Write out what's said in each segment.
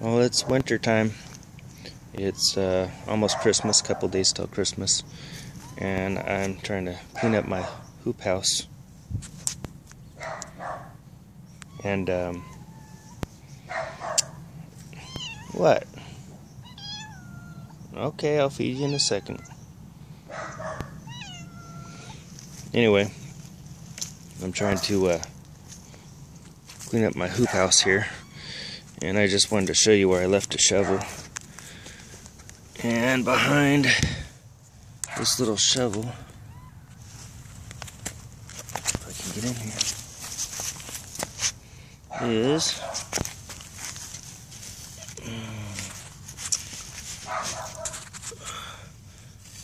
Well, it's winter time. It's uh, almost Christmas, a couple days till Christmas. And I'm trying to clean up my hoop house. And, um, what? Okay, I'll feed you in a second. Anyway, I'm trying to uh, clean up my hoop house here and I just wanted to show you where I left the shovel. And behind this little shovel if I can get in here is hmm,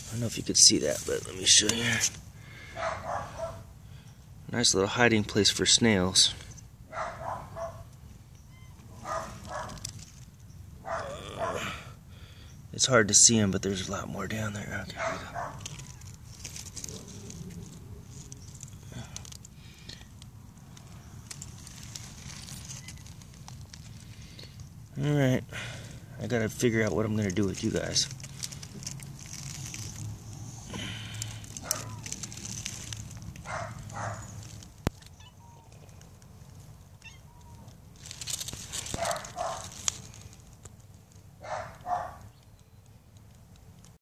I don't know if you could see that but let me show you. Nice little hiding place for snails It's hard to see them, but there's a lot more down there. Okay, Alright, I gotta figure out what I'm gonna do with you guys.